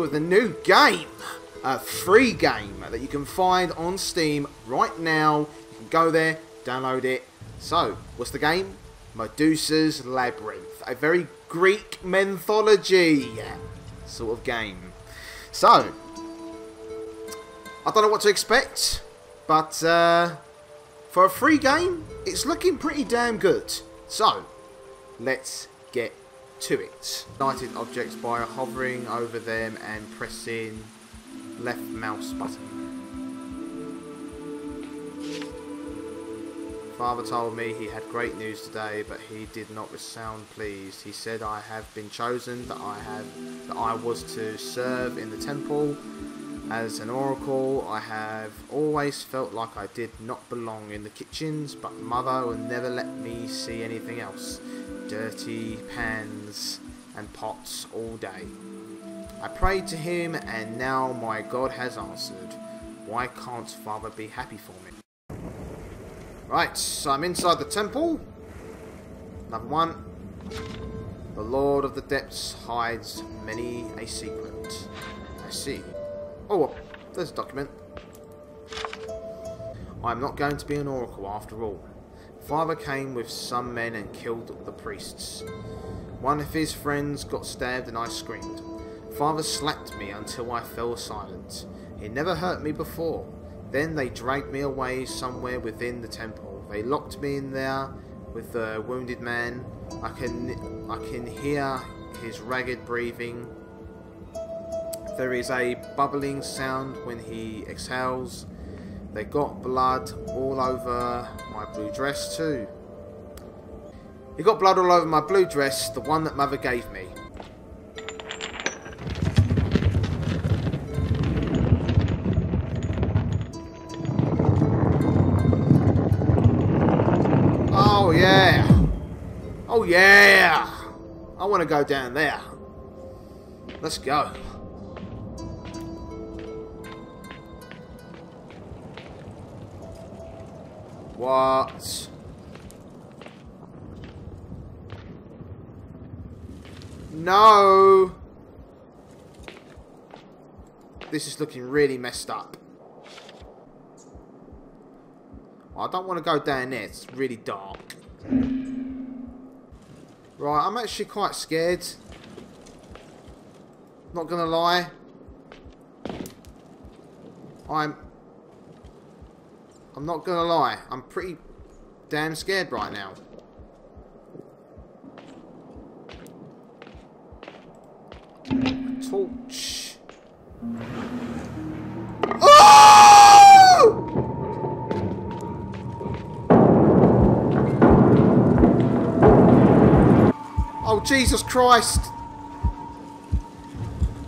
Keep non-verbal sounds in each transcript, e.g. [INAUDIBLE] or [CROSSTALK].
with a new game. A free game that you can find on Steam right now. You can go there, download it. So, what's the game? Medusa's Labyrinth. A very Greek mythology sort of game. So, I don't know what to expect, but uh, for a free game, it's looking pretty damn good. So, let's get to it. Lighting objects by hovering over them and pressing left mouse button. Father told me he had great news today, but he did not sound pleased. He said I have been chosen, that I have that I was to serve in the temple as an oracle. I have always felt like I did not belong in the kitchens, but mother will never let me see anything else. Dirty pans and pots all day. I prayed to him, and now my God has answered. Why can't Father be happy for me? Right, so I'm inside the temple. Number one. The Lord of the Depths hides many a secret. I see. Oh, there's a document. I'm not going to be an oracle after all. Father came with some men and killed the priests. One of his friends got stabbed and I screamed. Father slapped me until I fell silent. He never hurt me before. Then they dragged me away somewhere within the temple. They locked me in there with the wounded man. I can I can hear his ragged breathing. There is a bubbling sound when he exhales. They got blood all over my blue dress too. He got blood all over my blue dress, the one that mother gave me. Oh yeah. Oh yeah. I want to go down there. Let's go. What? No. This is looking really messed up. I don't want to go down there. It's really dark. Right, I'm actually quite scared. Not gonna lie. I'm... I'm not gonna lie. I'm pretty damn scared right now. Torch. Oh! Oh, Jesus Christ!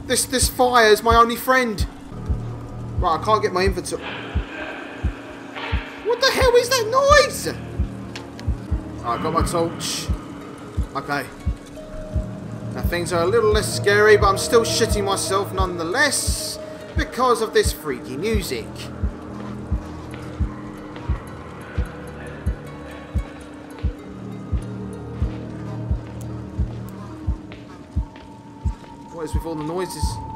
This this fire is my only friend. Right, I can't get my inventory. What the hell is that noise? I got my torch. Okay. Now things are a little less scary, but I'm still shitting myself nonetheless because of this freaky music. What is with all the noises?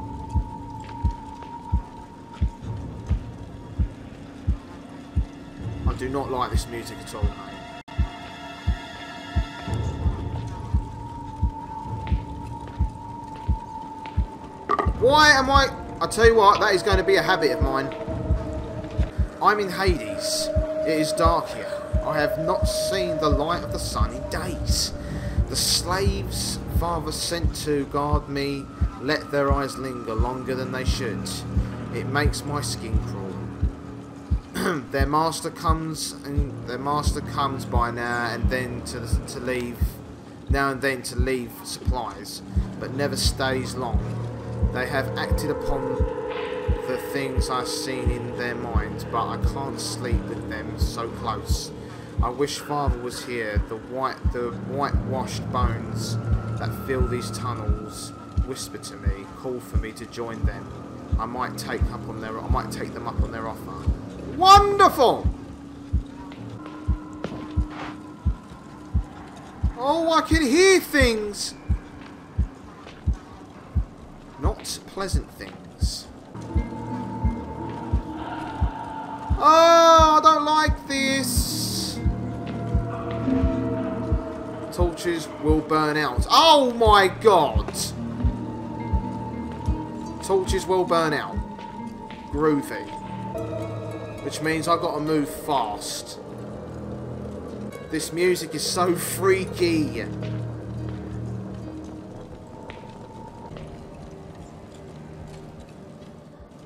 I do not like this music at all, mate. Why am I... I'll tell you what, that is going to be a habit of mine. I'm in Hades. It is dark here. I have not seen the light of the sun in days. The slaves father sent to guard me let their eyes linger longer than they should. It makes my skin crawl. [CLEARS THROAT] their master comes and their master comes by now and then to to leave now and then to leave supplies, but never stays long. They have acted upon the things I've seen in their minds, but I can't sleep with them so close. I wish Father was here. The white, the whitewashed bones that fill these tunnels whisper to me, call for me to join them. I might take up on their, I might take them up on their offer. Wonderful! Oh, I can hear things. Not pleasant things. Oh, I don't like this. Torches will burn out. Oh my god! Torches will burn out. Groovy. Which means I've got to move fast. This music is so freaky.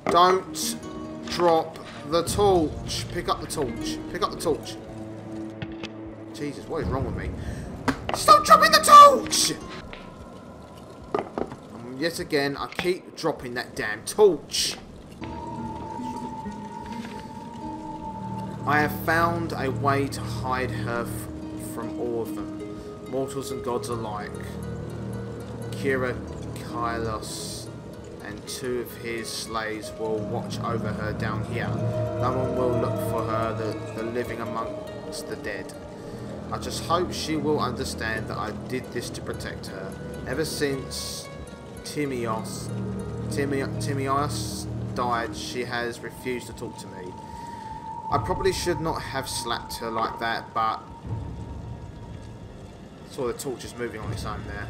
Don't drop the torch. Pick up the torch. Pick up the torch. Jesus, what is wrong with me? Stop dropping the torch! And yet again, I keep dropping that damn torch. I have found a way to hide her from all of them, mortals and gods alike. Kira Kylos and two of his slaves will watch over her down here. No one will look for her, the, the living amongst the dead. I just hope she will understand that I did this to protect her. Ever since Timios, Timi, Timios died, she has refused to talk to me. I probably should not have slapped her like that, but... Saw the torch is moving on its own there.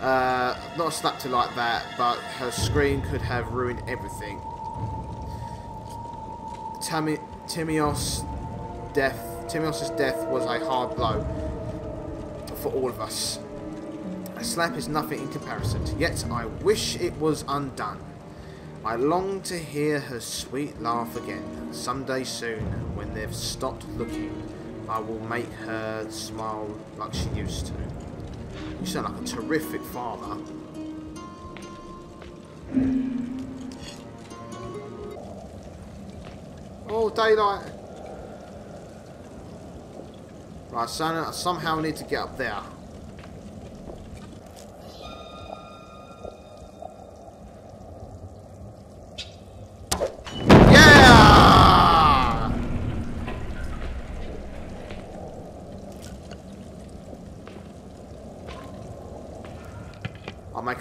Uh, not slapped her like that, but her scream could have ruined everything. Timios' death, Timios' death was a hard blow for all of us. A slap is nothing in comparison, yet I wish it was undone. I long to hear her sweet laugh again. Someday soon, when they've stopped looking, I will make her smile like she used to. You sound like a terrific father. Oh, daylight. Right, so I somehow need to get up there.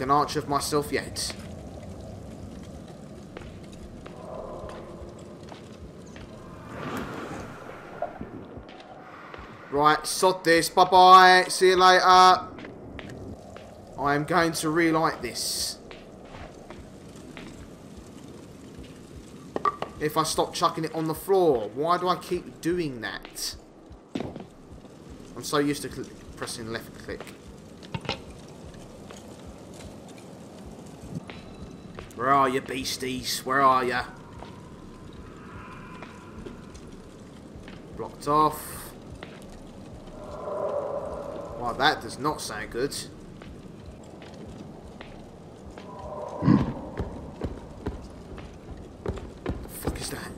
An arch of myself yet. Right, sod this. Bye-bye. See you later. I am going to relight this. If I stop chucking it on the floor. Why do I keep doing that? I'm so used to pressing left click. Where are you, beasties? Where are you? Blocked off. Well, that does not sound good. the fuck is that?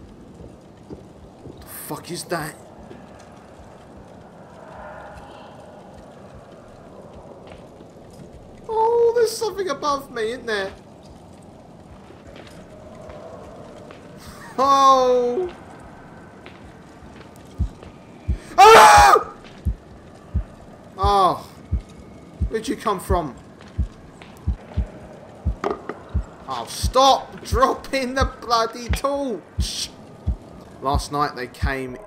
the fuck is that? Oh, there's something above me, isn't there? Oh! Ah! Oh. Where'd you come from? Oh, stop dropping the bloody torch! Last night they came...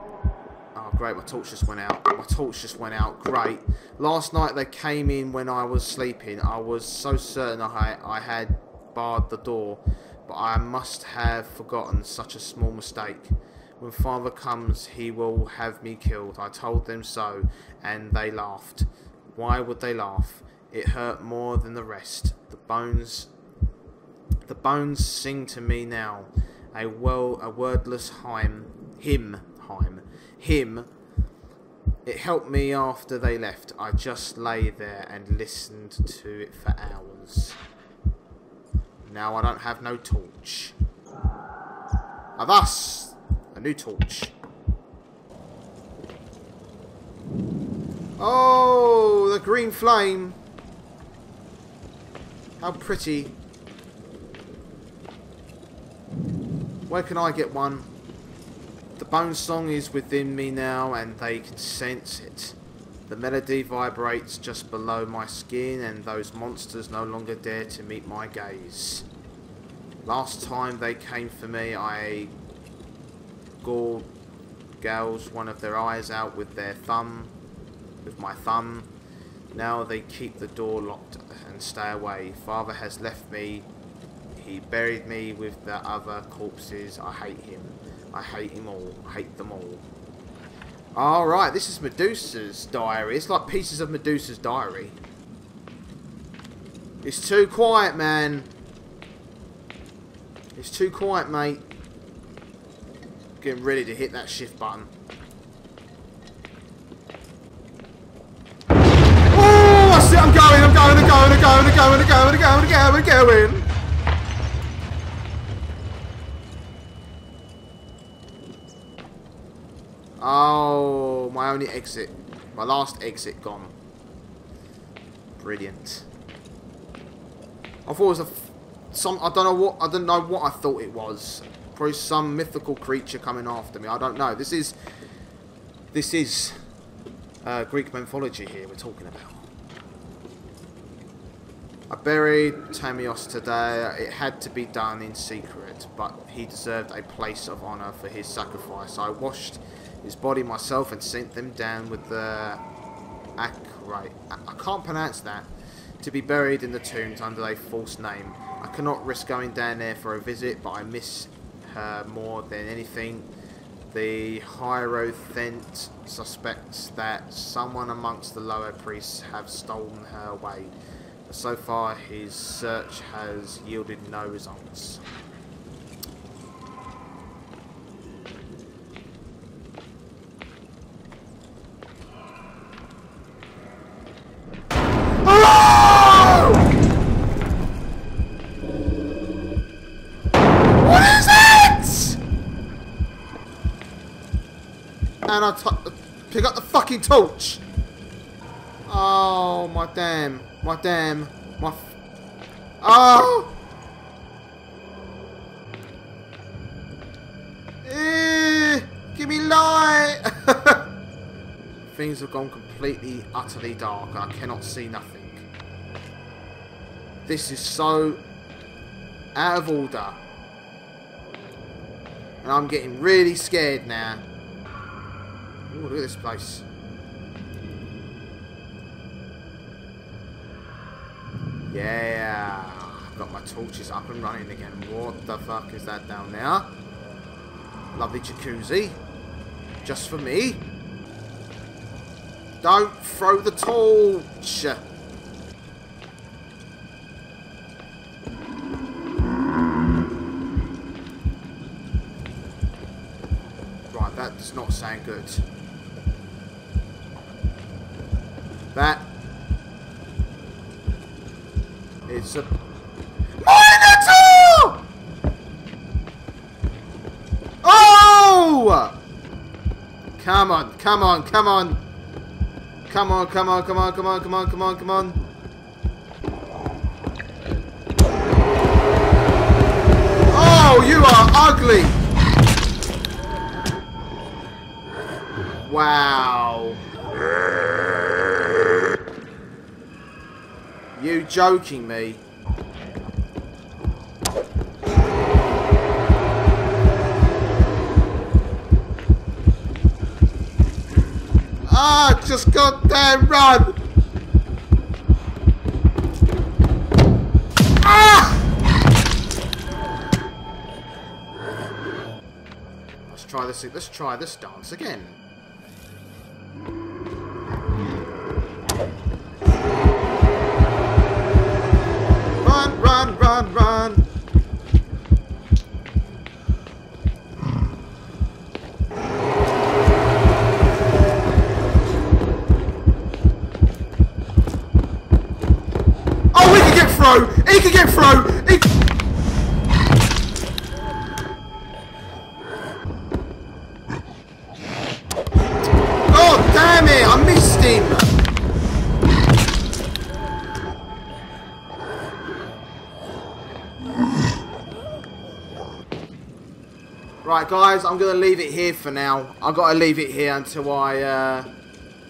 Oh, great, my torch just went out. My torch just went out. Great. Last night they came in when I was sleeping. I was so certain I, I had barred the door but I must have forgotten such a small mistake. When father comes, he will have me killed. I told them so, and they laughed. Why would they laugh? It hurt more than the rest. The bones, the bones sing to me now. A well, a wordless hymn, hymn, hymn, hymn. It helped me after they left. I just lay there and listened to it for hours. Now I don't have no torch. Ah, thus, a new torch. Oh, the green flame. How pretty. Where can I get one? The bone song is within me now and they can sense it. The melody vibrates just below my skin and those monsters no longer dare to meet my gaze. Last time they came for me, I gored gouged one of their eyes out with their thumb, with my thumb. Now they keep the door locked and stay away. Father has left me. He buried me with the other corpses. I hate him. I hate him all. I hate them all. Alright, this is Medusa's diary. It's like pieces of Medusa's diary. It's too quiet, man. It's too quiet, mate. Getting ready to hit that shift button. Oh, I see, I'm going, I'm going, I'm going, I'm going, I'm going, I'm going, I'm going, I'm going, I'm going. Oh, my only exit. My last exit gone. Brilliant. I thought it was a some I don't know what I don't know what I thought it was. Probably some mythical creature coming after me. I don't know. This is this is uh, Greek mythology here we're talking about. I buried Tamios today. It had to be done in secret, but he deserved a place of honour for his sacrifice. I washed his body myself and sent them down with the Akrite. I can't pronounce that. To be buried in the tombs under a false name. I cannot risk going down there for a visit, but I miss her more than anything. The Hierophant suspects that someone amongst the lower priests have stolen her away. But so far, his search has yielded no results. And I pick up the fucking torch. Oh, my damn. My damn. My... oh! Eh, give me light! [LAUGHS] Things have gone completely, utterly dark. I cannot see nothing. This is so out of order. And I'm getting really scared now. Ooh, look at this place. Yeah, I've got my torches up and running again. What the fuck is that down there? Lovely jacuzzi. Just for me. Don't throw the torch. Right, that does not sound good. That is a Minotaur! Oh! Come on, come on, come on. Come on, come on, come on, come on, come on, come on, come on. Oh, you are ugly! Wow. You joking me? Ah, just goddamn run! Ah! Let's try this. Let's try this dance again. He can get through! He Oh, damn it! I missed him! Right, guys, I'm going to leave it here for now. I've got to leave it here until I uh,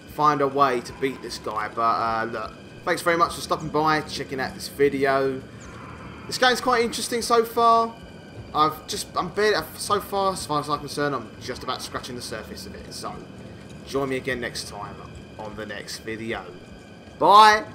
find a way to beat this guy. But, uh, look, Thanks very much for stopping by, checking out this video. This game's quite interesting so far. I've just, I'm barely, so far, as far as I'm concerned, I'm just about scratching the surface of it. So, join me again next time on the next video. Bye!